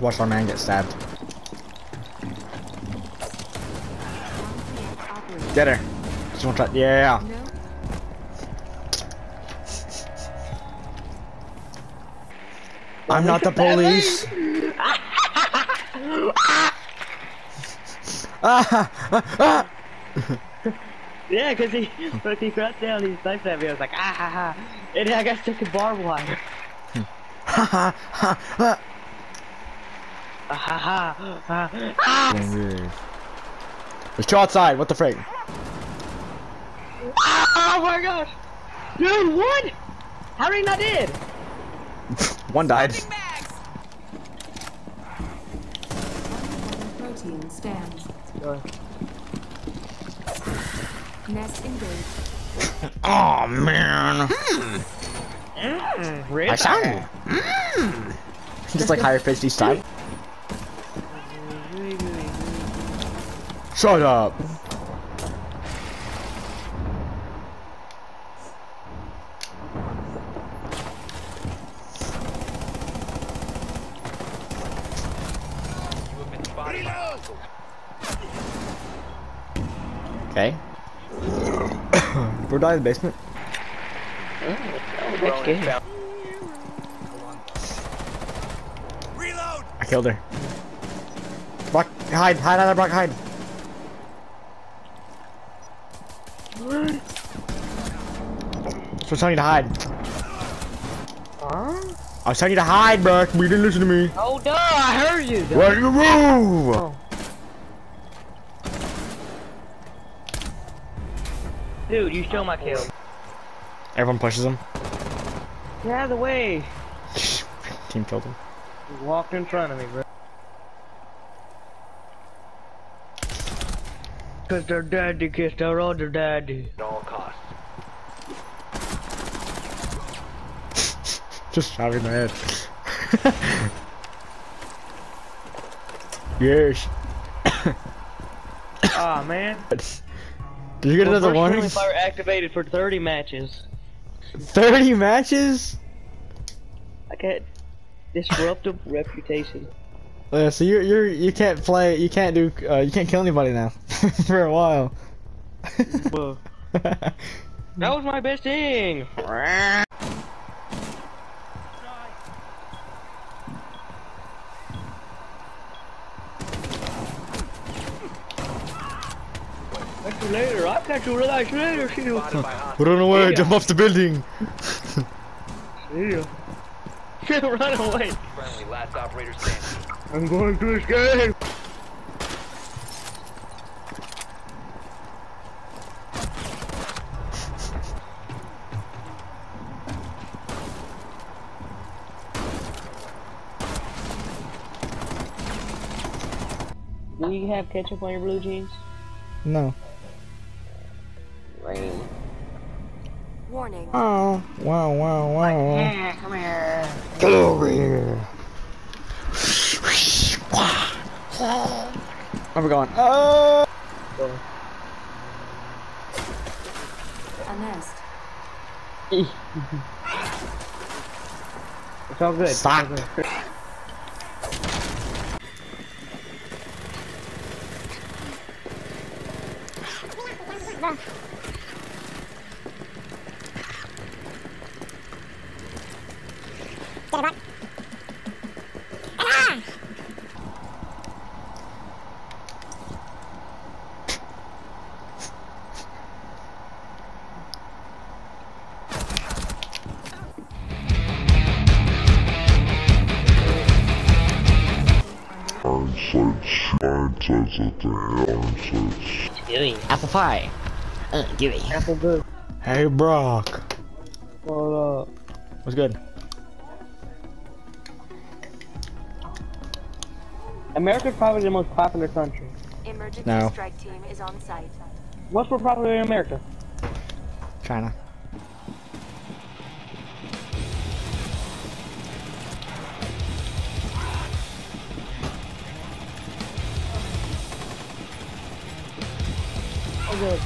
Watch our man get stabbed. Get her. Just one try. Yeah. No. I'm not the police. ah, ah, Yeah, because he, when he got down, he sniped at me. I was like, ah ha ha. And I got stuck in barbed wire. ha, ha, ha ha. Ha. ha. There's two outside. What the frick? Oh my gosh! Dude, what? How did he not dead? One died. Protean stands. Nest engaged. Oh man. Mm, really? I sound. Mm. Just like higher pitched each time. Shut up. Okay. We're dying in the basement. Oh, that's good. I killed her. Brock, hide, hide, hide, Brock, hide. So I was telling you to hide. Huh? I was telling you to hide, bro. but You didn't listen to me. Oh, duh, I heard you. duh. Why do you move? Oh. Dude, you stole my kill. Everyone pushes him. Get out of the way. Team killed him. You walked in front of me, bro. Cause their daddy kissed their other daddy. At all costs. Just shot me in the head. yes. Aw, man. Did you get Well, another first one? friendly fire activated for 30 matches. 30 matches? I got disruptive reputation. Yeah, so you're you're you can't play you can't do uh, you can't kill anybody now for a while. Whoa. That was my best thing. Later. I'll catch you guys later. See you. Spotted by hostiles. Run away! Yeah. Jump off the building! See you. Run away. Friendly, last operator standing. I'm going to escape. Do you have ketchup on your blue jeans? No. Rain. Warning. Oh, wow, wow, wow. Yeah, come here. Get over here. Where we going? Oh! A nest. It's all good. It's all good. Ironsides, Ironsides at the Ironsides. Doing Apple pie. Uh, give me. apple good. Hey, Brock. What up? What's good? America's probably the most popular country. Emergency No. strike team is on site. What's more popular in America? China. I'm good.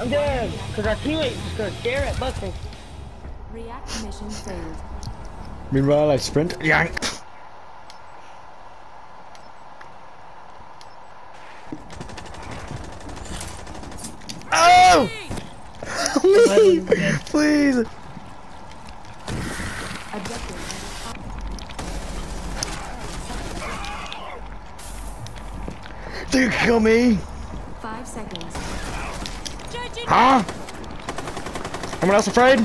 I'm dead. Cause our teammates just gonna stare at busting. React mission failed. Meanwhile, I sprint. Yank. Think you can kill me? Five seconds. Huh? Anyone else afraid?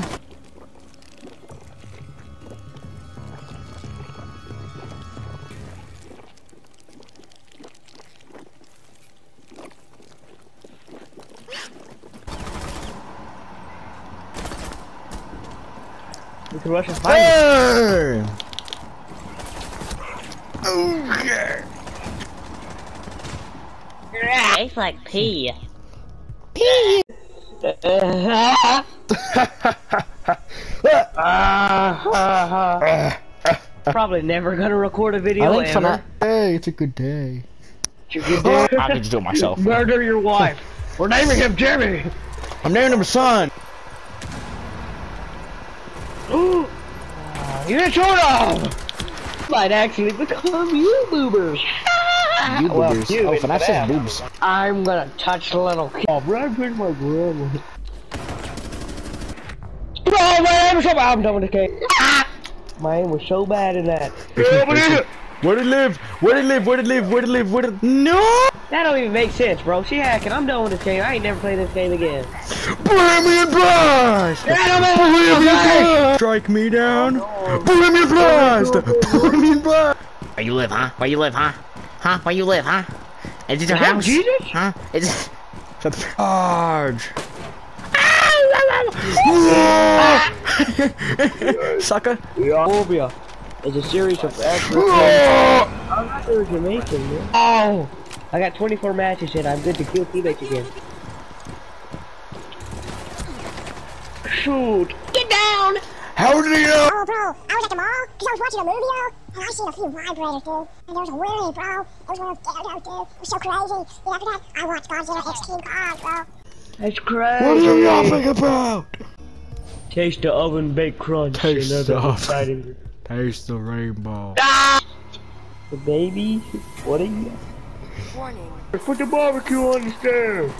We can rush and find Hey! Okay. Tastes like pee. pee. Uh, probably never gonna record a video I think ever. that. Hey, it's a good day. You can do- I can just do it myself. Murder your wife. We're naming him Jimmy. I'm naming him son. Ooh. Uh, you short of. Might actually become you boobers. You Well, boobers. you oh, into FNAF that. boobs. I'm gonna touch the little kid. Oh, right with my grandma. Oh man, I'm so bad. I'm done with the cake. Ah! My aim was so bad in that. Where did live? Where did live? Where did live? Where did live? Where did No! That don't even make sense, bro. She hacking. I'm done with this game. I ain't never played this game again. Bohemian Blast! Bohemian Blast! Strike me down! Bohemian Blast! Bohemian Blast! Where you live, huh? Where you live, huh? Huh? Where you live, huh? Is it your house? Jesus? Huh? Is it... The Charge! Sucker! Phobia is a series of accurate. Oh! I'm not sure Jamaican, man. Oh! I got 24 matches and I'm good to kill teammates again. Shoot! Get down! How did he know? Oh, bro, I was at the mall because I was watching a movie, yo, and I seen a few vibrators, dude. And there was a Willie, bro. It was one of those dildos, dude. It was so crazy. And after that, I watched Godzilla X King Kong, bro. That's crazy. What are you crazy! yapping about? Taste the oven baked crunch. Taste Another the oven. exciting. Taste the rainbow. The baby? What are you? Warning. Put the barbecue on the stairs!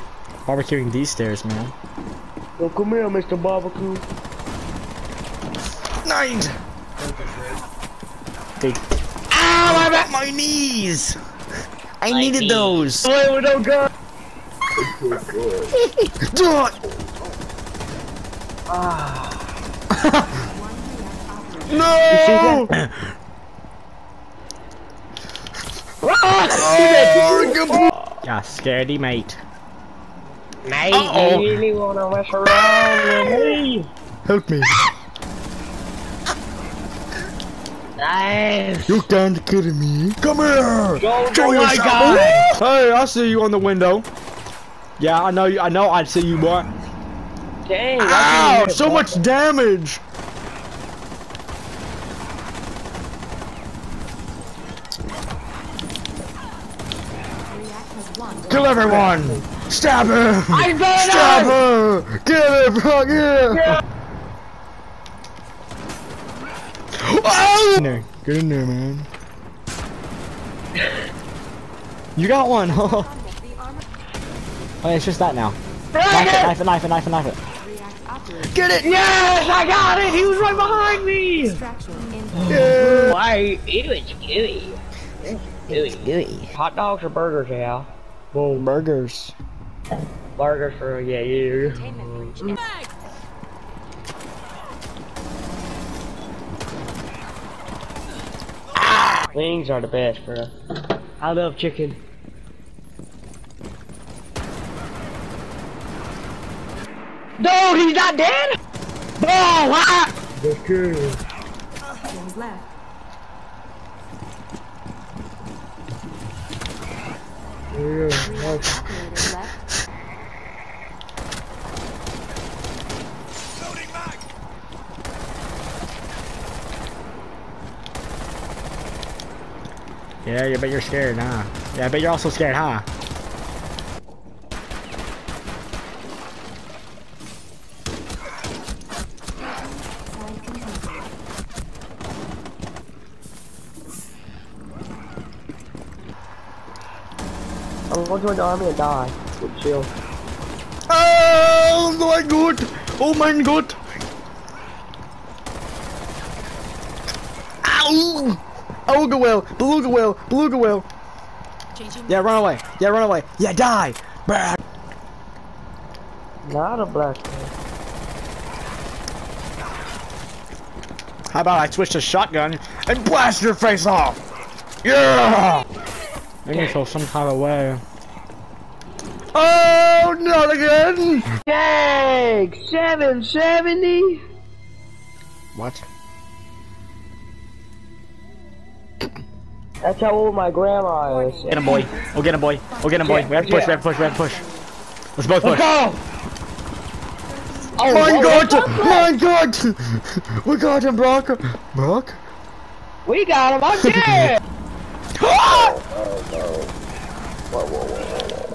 Barbecuing these stairs, man. Yo, come here, Mr. Barbecue. Nine! Dude. Ow! I'm at my knees! I needed those! Wait, with no gun! Do it! Ah. no! Ah! oh, yeah, oh. scaredy mate. Mate, Uh-oh. you really wanna mess around with me? Help me. Nice! You can't kill me. Come here! Go, Show go, my yourself. Hey, I see you on the window. Yeah, I know you. I know I see you, boy. Dang, Ow! I So much damage! React has. Kill everyone! Stab her! I better! Stab her! Get it, bro! Yeah! Oh! Get in there. Get in there, man. You got one! The armor Oh, it's just that now. Knife it, knife it, knife it, knife it, knife it. Get it! Yes, I got it! He was right behind me! Yeah! Why? It was gooey. Gooey, gooey. Hot dogs or burgers, yeah? Boom. Burgers. Burgers for, yeah, yeah. containment breach. Wings are the best, bro. I love chicken. No, he's not dead! Seconds left. React operator left. Yeah, you bet you're scared, huh? Yeah, I bet you're also scared, huh? I'm going to join the army and die. Good chill. Oh my god! Oh my god! Ow! Beluga whale! Beluga whale! Beluga whale! Yeah, run away. Yeah, run away. Yeah, die. Brah. Not a black man. How about I switch to shotgun and blast your face off? Yeah! I need to feel some kind of way. Oh, not again! Dang! 770? What? That's how old my grandma is. Get him, boy. Oh, get him, boy. Oh, get him, boy. We have to push, we have to push, we have to push. Let's both push. Go! Oh, my god! My god! We got him, Brock! Brock? We got him, I'm dead! Ah! Oh,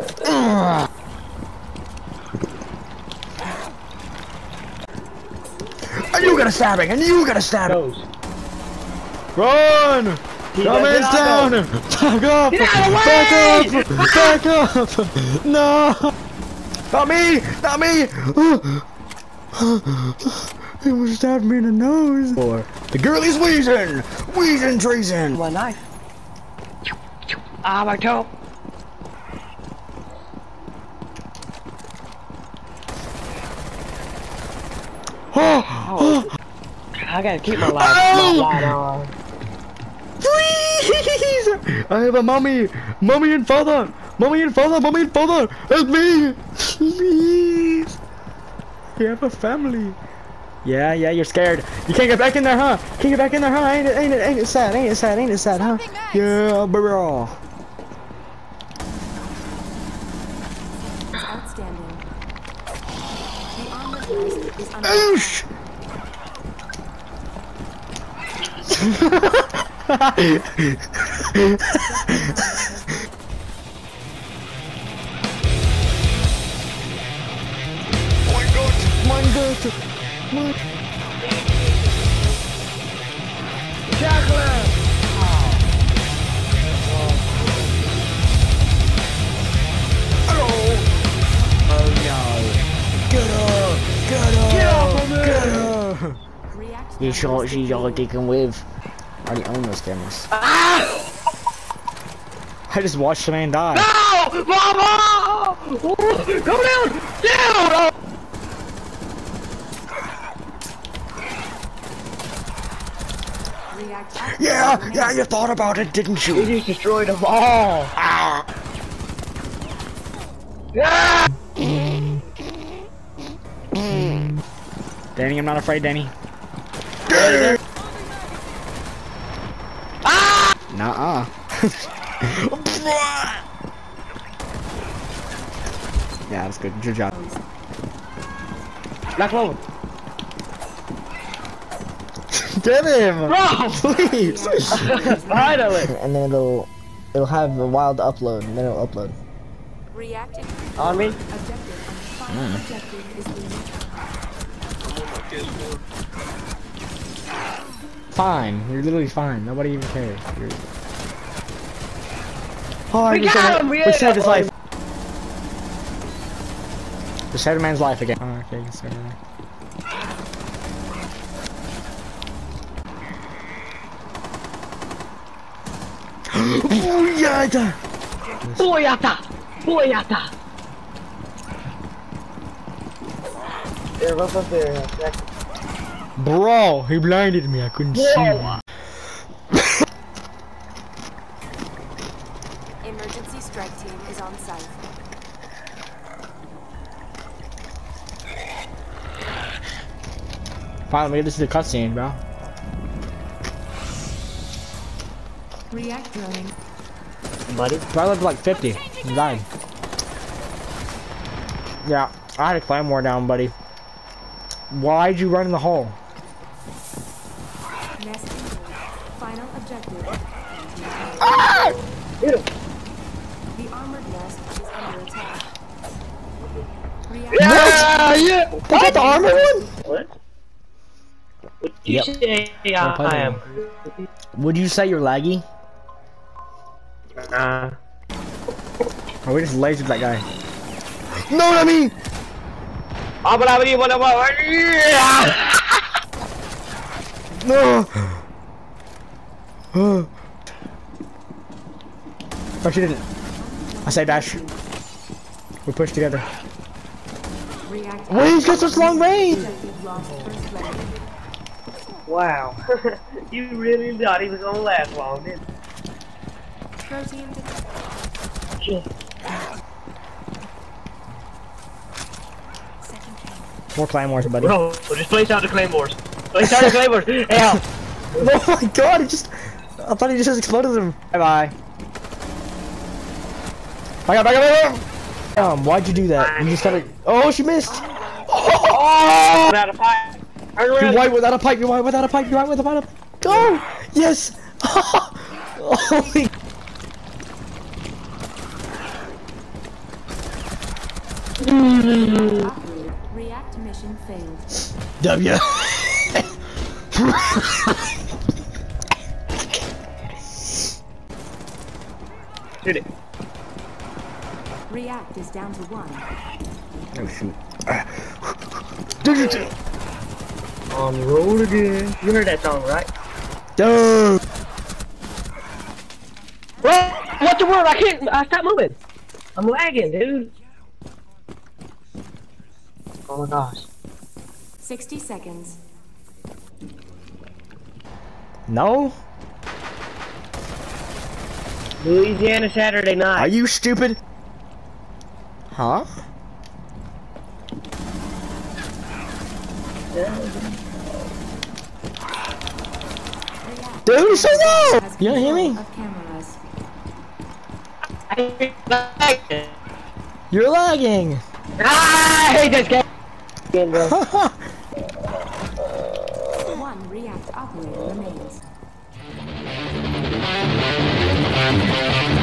And you got a stabbing, and you got a stabbing! Goes. Run! Commands down! Back up! Back up! Back up! No! Not me! Not me! He almost stabbed me in the nose. Or the girl is wheezing! Wheezing treason! One knife. Ah, my toe. Oh! I gotta keep my light, Oh! my light on. Please! I have a mommy! Mommy and father! Mommy and father! Mommy and father! Help me! Please! You have a family. Yeah, yeah, you're scared. You can't get back in there, huh? Can't get back in there, huh? Ain't it, ain't it, ain't it sad? Ain't it sad? Ain't it sad, huh? Yeah, bro. Outstanding. The armored nest is under Oosh! Mein Gott! Mein Gott! These shots you are with. I already own those cameras. I just watched the man die. No! Mama! Go down! Down! React. Yeah, yeah, you thought about it, didn't We you? just destroyed them all. Ah. Ah! Danny, I'm not afraid, Danny. Ah! Nuh-uh. yeah, that's good. Good job. Black Clover. Get him! Bro! Please! Finally! and then it'll it'll have a wild upload, and then it'll upload. React. On me? Objective. Final objective is being fine. You're literally fine. Nobody even cares. You're... Oh, We we got saved- him! We We saved his life. We saved a man's life again. Oh, okay, you can save him. Booyah! Boyata! Boyata! There, what's up there? Bro, he blinded me. I couldn't see him. Emergency strike team is on site. Finally, this is the cutscene, bro. React running. Buddy? Bro, I lived like 50. He died. Yeah, I had a claymore down, buddy. Why'd you run in the hole? Nest engaged. Final objective. Hit him! The armored nest is under attack. React. Yeah! Yeah! Is that the armor one? What? What you Yep. say Don't I am? Would you say you're laggy? Nah. Or we just lasered that guy? Know what I mean? Ah, but I would even No. Oh, she didn't. I say dash. We push together. Reactor. Wait, he's got such long range! Objective lost first blood. Wow. you really thought he was gonna last long, didn't Protean detected. you? Second camera. More claymores, buddy. Bro, just place out the claymores. Place out the claymores. Hey, Al. Oh my god, he just... I thought he just exploded them. Bye-bye. Back up, back up, back up! Um, why'd you do that? You just gotta... Oh, she missed! Oh! Out of fire. Turn You're around. white without a pipe, you're white without a pipe, you're white without a pipe. Go! Yes! Holy... React mission failed. W. Shoot it. React is down to one. Oh shoot. Dude, On the road again. You heard that song, right? dude. Bro, what the world? I can't. I stop moving. I'm lagging, dude. Oh my gosh. 60 seconds. No? Louisiana Saturday night. Are you stupid? Huh? Dude, so low! You don't hear me? control Of cameras. You're lagging! Ah, I hate this game. Again, bro. One react operator remains.